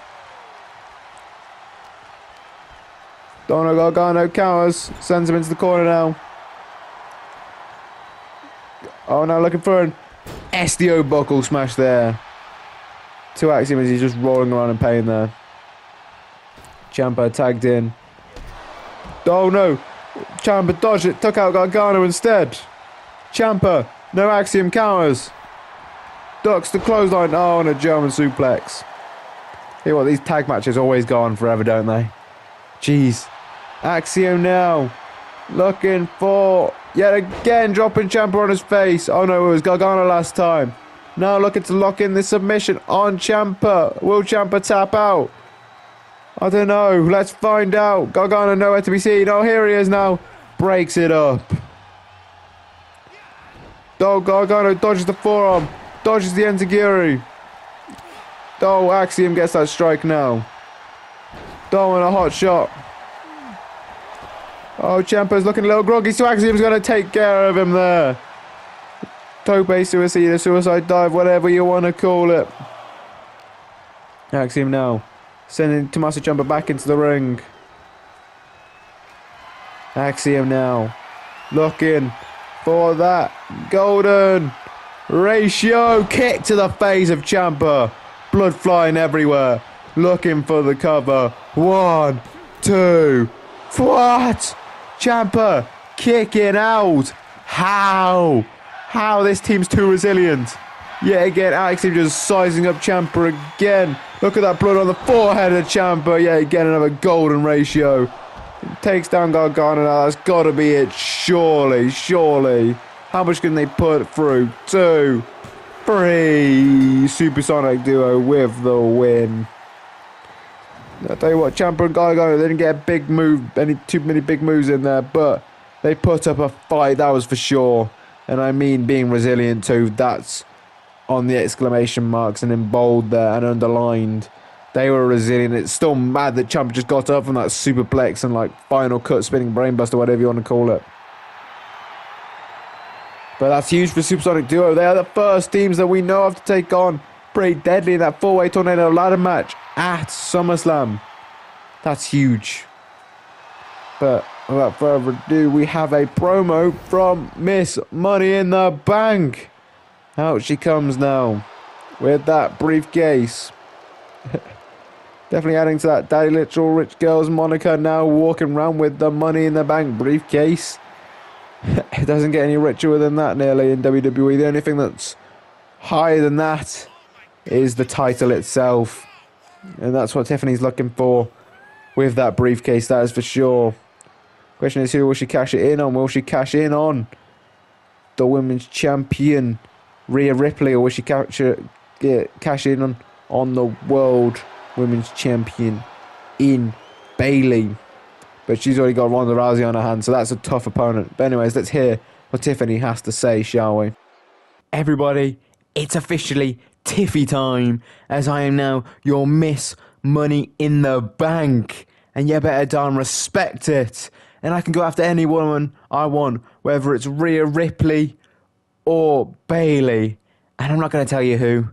Dono Gargano counters. Sends him into the corner now. Oh, now looking for an SDO buckle smash there. To Axiom as he's just rolling around in pain there. Ciampa tagged in. Oh no! Ciampa dodged it, took out Gargano instead. Ciampa, no Axiom counters. Ducks the clothesline. Oh, and a German suplex. Hey, what? These tag matches always go on forever, don't they? Jeez. Axiom now. Looking for yet again dropping Ciampa on his face. Oh no, it was Gargano last time. Now looking to lock in the submission on Ciampa. Will Ciampa tap out? I don't know. Let's find out. Gargano nowhere to be seen. Oh, here he is now. Breaks it up. Oh, Gargano dodges the forearm. Dodges the Enzuigiri. Oh, Axiom gets that strike now. Oh, and a hot shot. Oh, Ciampa's looking a little groggy, so Axiom's going to take care of him there. Tope suicide, suicide dive, whatever you want to call it. Axiom now. Sending Tommaso Ciampa back into the ring. Axiom now. Looking for that golden ratio kick to the face of Ciampa. Blood flying everywhere. Looking for the cover. One, two. What? Ciampa kicking out. How? How this team's too resilient. Yet again, Axiom just sizing up Ciampa again. Look at that blood on the forehead of Ciampa. Yeah, again, another golden ratio. Takes down Gargano now. That's got to be it. Surely, surely. How much can they put through? Two, three. Supersonic duo with the win. I tell you what, Ciampa and Gargano they didn't get a big move, any too many big moves in there, but they put up a fight. That was for sure. And I mean being resilient too. That's on the exclamation marks and in bold there and underlined. They were resilient. It's still mad that Ciampa just got up from that superplex and like final cut spinning brainbuster, whatever you want to call it. But that's huge for Supersonic Duo. They are the first teams that we know of to take on Pretty Deadly in that four-way tornado ladder match at SummerSlam. That's huge. But without further ado, we have a promo from Miss Money in the Bank. Out she comes now with that briefcase. Definitely adding to that Daddy Literal Rich Girls moniker now walking around with the Money in the Bank briefcase. it doesn't get any richer than that nearly in WWE. The only thing that's higher than that is the title itself. And that's what Tiffany's looking for with that briefcase, that is for sure. Question is who will she cash it in on? Will she cash in on the women's champion Rhea Ripley or will she capture get uh, cash in on, on the world women's champion in Bayley. But she's already got Ronda Rousey on her hands, so that's a tough opponent. But anyways, let's hear what Tiffany has to say, shall we? Everybody, it's officially Tiffy time, as I am now your Miss Money in the Bank. And you better darn respect it. And I can go after any woman I want, whether it's Rhea Ripley or Bayley, And I'm not going to tell you who,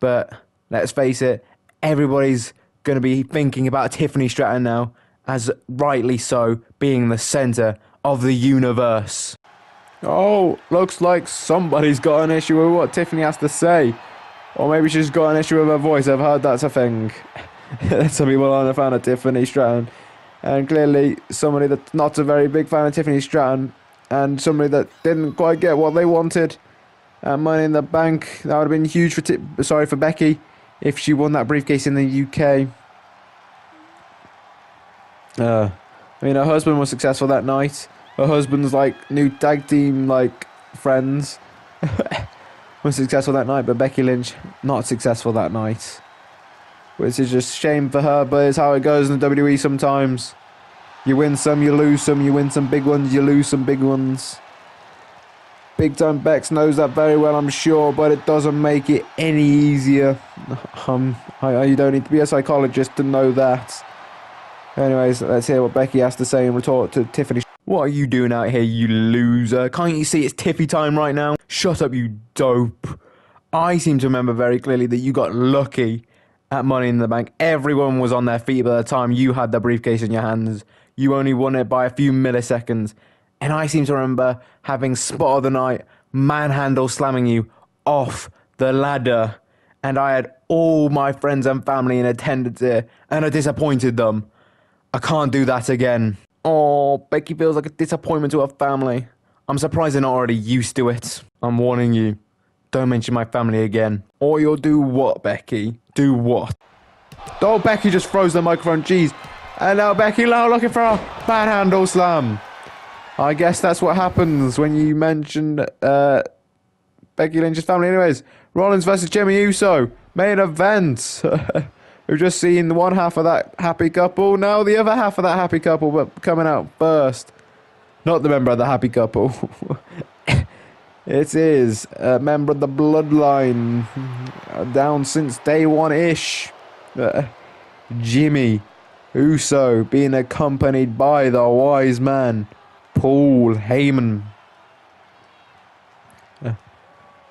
but let's face it, everybody's going to be thinking about Tiffany Stratton now, as rightly so, being the centre of the universe. Oh, looks like somebody's got an issue with what Tiffany has to say. Or maybe she's got an issue with her voice. I've heard that's a thing. Some people aren't a fan of Tiffany Stratton. And clearly, somebody that's not a very big fan of Tiffany Stratton and somebody that didn't quite get what they wanted. Uh, money in the bank that would have been huge for T- sorry for Becky if she won that briefcase in the UK. Uh, I mean, her husband was successful that night. Her husband's like new tag team like friends was successful that night, but Becky Lynch not successful that night, which is just shame for her. But it's how it goes in the WWE sometimes. You win some, you lose some. You win some big ones, you lose some big ones. Big time Bex knows that very well, I'm sure, but it doesn't make it any easier. Um, I, you don't need to be a psychologist to know that. Anyways, let's hear what Becky has to say and retort to Tiffany. What are you doing out here, you loser? Can't you see it's Tiffy time right now? Shut up, you dope. I seem to remember very clearly that you got lucky at Money in the Bank. Everyone was on their feet by the time you had the briefcase in your hands. You only won it by a few milliseconds. And I seem to remember having spot of the night, manhandle slamming you off the ladder. And I had all my friends and family in attendance here, and I disappointed them. I can't do that again. Oh, Becky feels like a disappointment to her family. I'm surprised they're not already used to it. I'm warning you. Don't mention my family again. Or you'll do what, Becky? Do what? Oh, Becky just froze the microphone. Jeez. And now Becky now looking for a manhandle slam. I guess that's what happens when you mention uh, Becky Lynch's family. Anyways, Rollins versus Jimmy Uso. Main event. We've just seen the one half of that happy couple. Now the other half of that happy couple, but coming out first. Not the member of the happy couple. it is a member of the bloodline. Down since day one ish. Uh, Jimmy Uso being accompanied by the wise man. Paul Heyman. Yeah.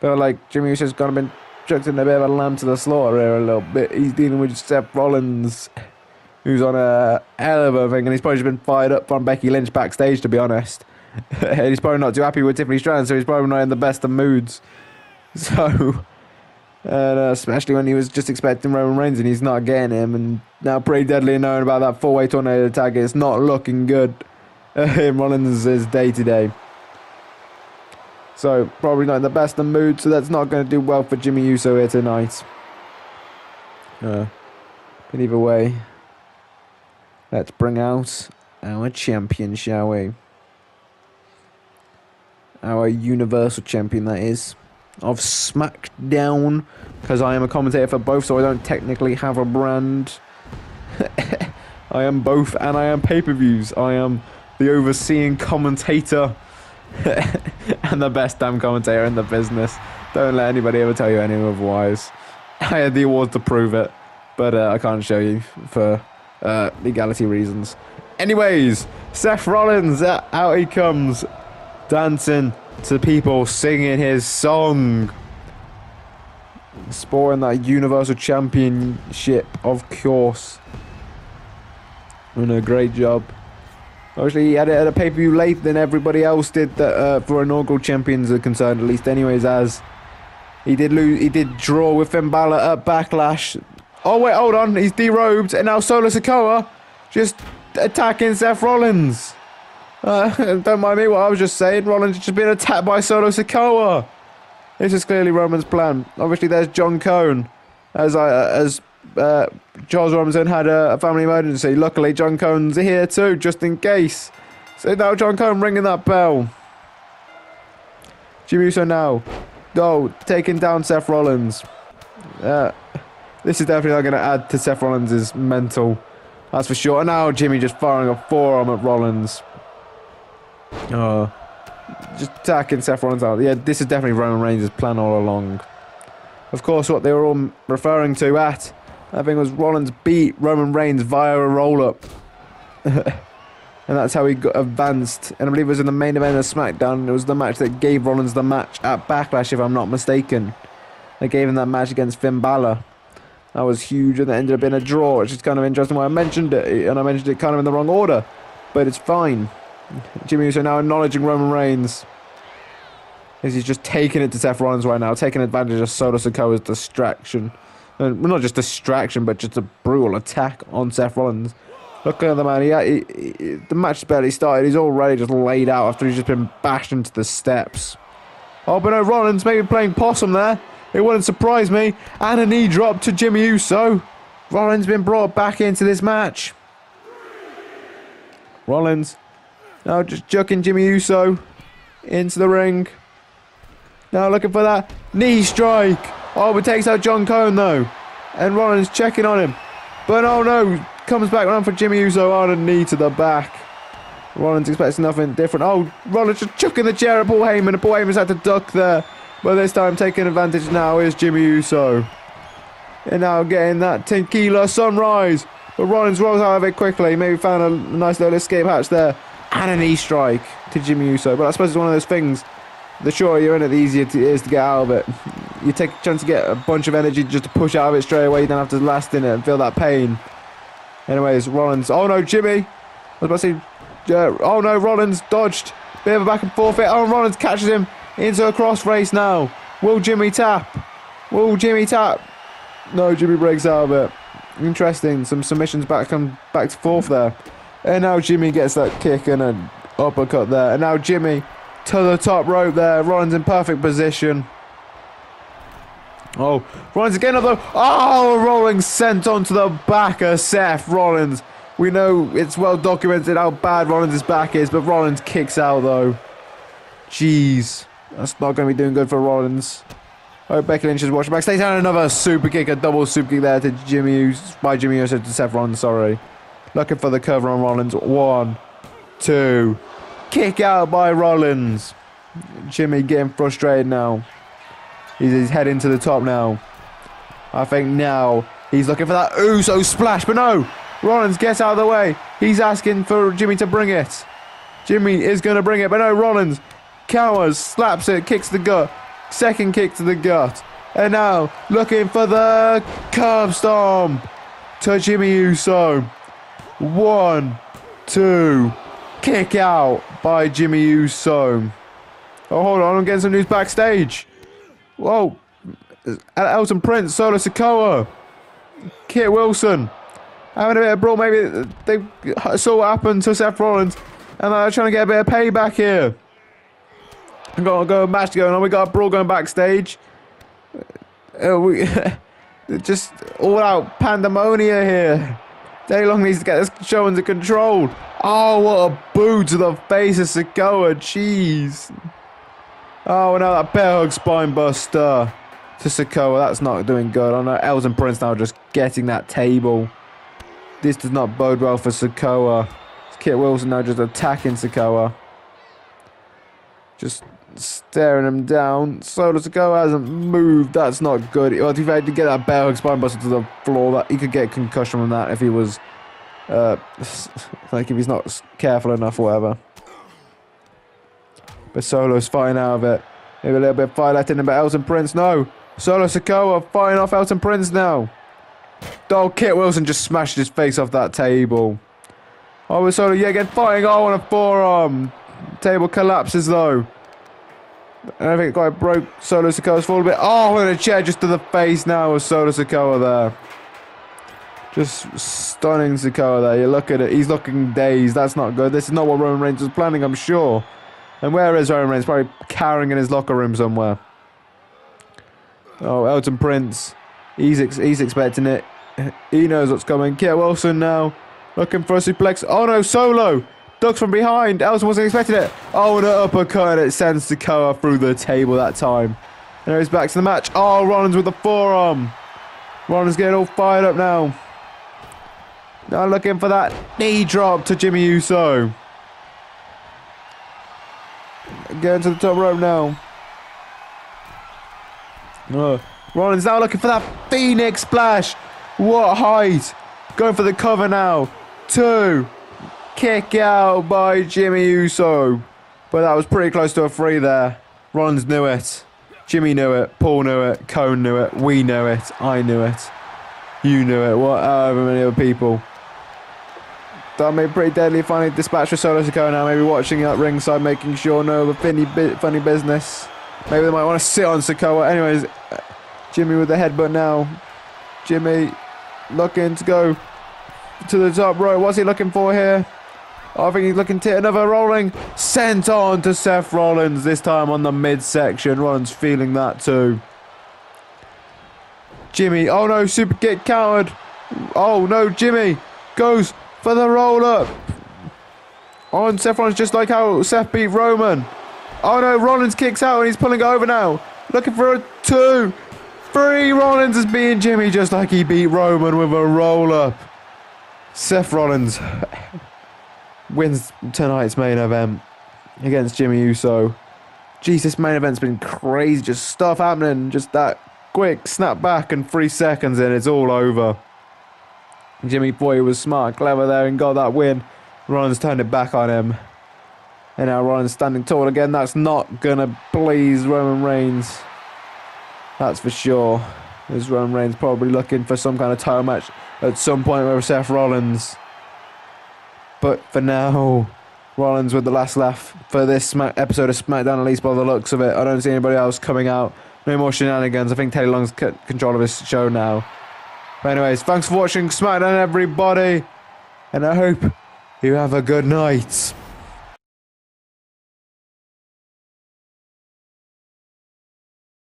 Feel like Jimmy Uso's gonna been chucked in a bit of a lamb to the slaughter here a little bit. He's dealing with Seth Rollins, who's on a hell of a thing, and he's probably just been fired up from Becky Lynch backstage, to be honest. and he's probably not too happy with Tiffany Stratton, so he's probably not in the best of moods. So, and uh, especially when he was just expecting Roman Reigns and he's not getting him, and now Pretty Deadly knowing about that four-way tornado attack, it's not looking good in Rollins' day to day. So probably not in the best of mood, so that's not going to do well for Jimmy Uso here tonight. Uh, but either way, let's bring out our champion, shall we? Our Universal Champion, that is, of SmackDown, because I am a commentator for both, so I don't technically have a brand. I am both, and I am pay-per-views. I am the overseeing commentator and the best damn commentator in the business. Don't let anybody ever tell you anything otherwise. I had the awards to prove it, but uh, I can't show you for uh, legality reasons. Anyways, Seth Rollins, uh, out he comes, dancing to people, singing his song. Sporting that Universal Championship, of course. Doing a great job. Obviously, he had it at a pay per view later than everybody else did that uh, for inaugural champions are concerned, at least, anyways. As he did lose, he did draw with Finn Balor at Backlash. Oh wait, hold on, he's derobed, and now Solo Sikoa just attacking Seth Rollins. Uh, don't mind me what I was just saying. Rollins just being attacked by Solo Sikoa. This is clearly Roman's plan. Obviously, there's John Cone as I uh, as uh, Charles Robinson had a, a, family emergency. Luckily, John Cone's here too, just in case. So now John Cone ringing that bell. Jimmy Uso now. Go, taking down Seth Rollins. Uh, this is definitely not going to add to Seth Rollins' mental. That's for sure. And now Jimmy just firing a forearm at Rollins. Oh, just attacking Seth Rollins out. Yeah, this is definitely Roman Reigns' plan all along. Of course, what they were all referring to at, I think it was Rollins beat Roman Reigns via a roll-up. and that's how he got advanced. And I believe it was in the main event of SmackDown. It was the match that gave Rollins the match at Backlash, if I'm not mistaken. They gave him that match against Finn Balor. That was huge, and it ended up being a draw, which is kind of interesting why I mentioned it, and I mentioned it kind of in the wrong order. But it's fine. Jimmy Uso now acknowledging Roman Reigns. As he's just taking it to Seth Rollins right now, taking advantage of Solo Sikoa's distraction. Well, not just distraction, but just a brutal attack on Seth Rollins. Look at the man. He, he, he, the match barely started. He's already just laid out after he's just been bashed into the steps. Oh, but no, Rollins maybe playing possum there. It wouldn't surprise me. And a knee drop to Jimmy Uso. Rollins been brought back into this match. Rollins now just chucking Jimmy Uso into the ring. Now looking for that knee strike. Oh, but takes out John Cone though. And Rollins checking on him. But oh no, comes back around for Jimmy Uso on a knee to the back. Rollins expects nothing different. Oh, Rollins just chucking the chair at Paul Heyman, Paul Heyman's had to duck there. But this time taking advantage now is Jimmy Uso. And now getting that tequila sunrise. But Rollins rolls out of it quickly. Maybe found a nice little escape hatch there. And a knee strike to Jimmy Uso. But I suppose it's one of those things. The shorter you're in it, the easier it is to get out of it. You take a chance to get a bunch of energy just to push out of it straight away. You don't have to last in it and feel that pain. Anyways, Rollins. Oh no, Jimmy. I was about to say. Uh, oh no, Rollins dodged. Bit of a back and forth. Oh, Rollins catches him into a crossface now. Will Jimmy tap? Will Jimmy tap? No, Jimmy breaks out of it. Interesting. Some submissions back and back to forth there. And now Jimmy gets that kick and an uppercut there. And now Jimmy to the top rope there. Rollins in perfect position. Oh, Rollins again though. Oh, Rollins sent onto the back of Seth Rollins. We know it's well documented how bad Rollins' back is, but Rollins kicks out though. Jeez. That's not going to be doing good for Rollins. Oh, Becky Lynch is watching backstage. down another super kick, a double super kick there to Jimmy by Jimmy Uso to Seth Rollins, sorry. Looking for the cover on Rollins. One, two. Kick out by Rollins. Jimmy getting frustrated now. He's, he's heading to the top now. I think now he's looking for that Uso splash, but no. Rollins gets out of the way. He's asking for Jimmy to bring it. Jimmy is going to bring it, but no, Rollins Cowers slaps it, kicks the gut. Second kick to the gut. And now looking for the curb stomp to Jimmy Uso. One, two, kick out by Jimmy Uso. Oh, hold on, I'm getting some news backstage. Whoa. Elton Prince, Solo Sikoa, Kit Wilson. Having a bit of brawl, maybe they saw what happened to Seth Rollins and they're trying to get a bit of payback here. We've got, got a match going on. We got a brawl going backstage. Uh, we just all out pandemonia here. Day Long needs to get this show under control. Oh, what a boo to the face of Sikoa. Jeez. Oh, now that bear hug spine buster to Sikoa. That's not doing good. I know Elton Prince now just getting that table. This does not bode well for Sikoa. Kit Wilson now just attacking Sikoa. Just staring him down. Solo Sikoa hasn't moved. That's not good. Well, if he had to get that bear hug spine buster to the floor, that he could get concussion from that if he was, uh, like if he's not careful enough or whatever. But Solo's fighting out of it. Maybe a little bit of left in him, but Elton Prince, no. Solo Sikoa fighting off Elton Prince now. Oh, Kit Wilson just smashed his face off that table. Oh, Solo, yeah, again, fighting. Oh, on a forearm. Table collapses, though. I think it quite broke Solo Sikoa's fall a bit. Oh, and a chair just to the face now with Solo Sikoa there. Just stunning Sikoa there. You look at it. He's looking dazed. That's not good. This is not what Roman Reigns was planning, I'm sure. And where is Roman Reigns? Probably cowering in his locker room somewhere. Oh, Elton Prince. He's ex he's expecting it. He knows what's coming. Kit Wilson now. Looking for a suplex. Oh no, Solo! Ducks from behind. Elton wasn't expecting it. Oh, an uppercut. And it sends Sikoa through the table that time. And he's back to the match. Oh, Rollins with the forearm. Rollins getting all fired up now. Now looking for that knee drop to Jimmy Uso. Getting to the top rope now. Oh, Rollins now looking for that Phoenix splash. What height. Going for the cover now. Two. Kick out by Jimmy Uso. But that was pretty close to a three there. Rollins knew it. Jimmy knew it. Paul knew it. Cone knew it. We knew it. I knew it. You knew it. What? Many other people. Made pretty deadly. Finally dispatched for Solo Sikoa now. Maybe watching at ringside, making sure no funny, funny business. Maybe they might want to sit on Sikoa. Anyways, Jimmy with the headbutt now. Jimmy looking to go to the top right. What's he looking for here? I think he's looking to another rolling. Senton to Seth Rollins, this time on the midsection. Rollins feeling that too. Jimmy, oh no, super kick countered. Oh no, Jimmy goes for the roll up. On Seth Rollins, just like how Seth beat Roman. Oh no, Rollins kicks out and he's pulling over now. Looking for a two. Three Rollins is beating Jimmy just like he beat Roman with a roll up. Seth Rollins wins tonight's main event against Jimmy Uso. This main event's been crazy. Just stuff happening. Just that quick snap back and three seconds and it's all over. Jimmy Boy was smart, clever there and got that win. Rollins turned it back on him. And now Rollins standing tall again. That's not going to please Roman Reigns. That's for sure. As Roman Reigns probably looking for some kind of title match at some point with Seth Rollins. But for now, Rollins with the last laugh for this episode of SmackDown, at least by the looks of it. I don't see anybody else coming out. No more shenanigans. I think Teddy Long's control of his show now. But anyways, thanks for watching SmackDown, everybody. And I hope you have a good night.